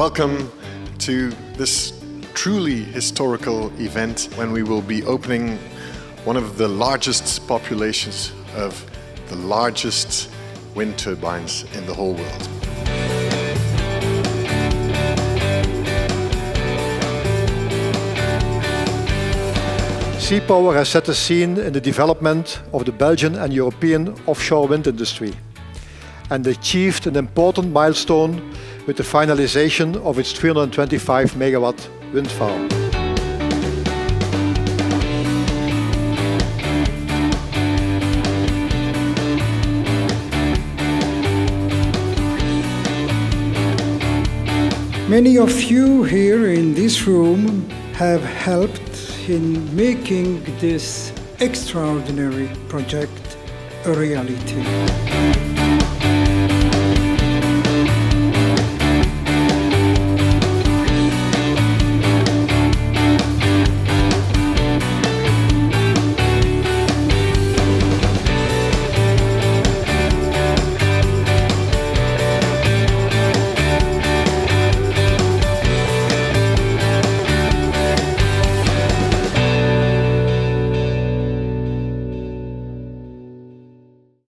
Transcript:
Welcome to this truly historical event when we will be opening one of the largest populations of the largest wind turbines in the whole world. C-Power has set the scene in the development of the Belgian and European offshore wind industry and achieved an important milestone with the finalization of its 325 megawatt wind farm. Many of you here in this room have helped in making this extraordinary project a reality.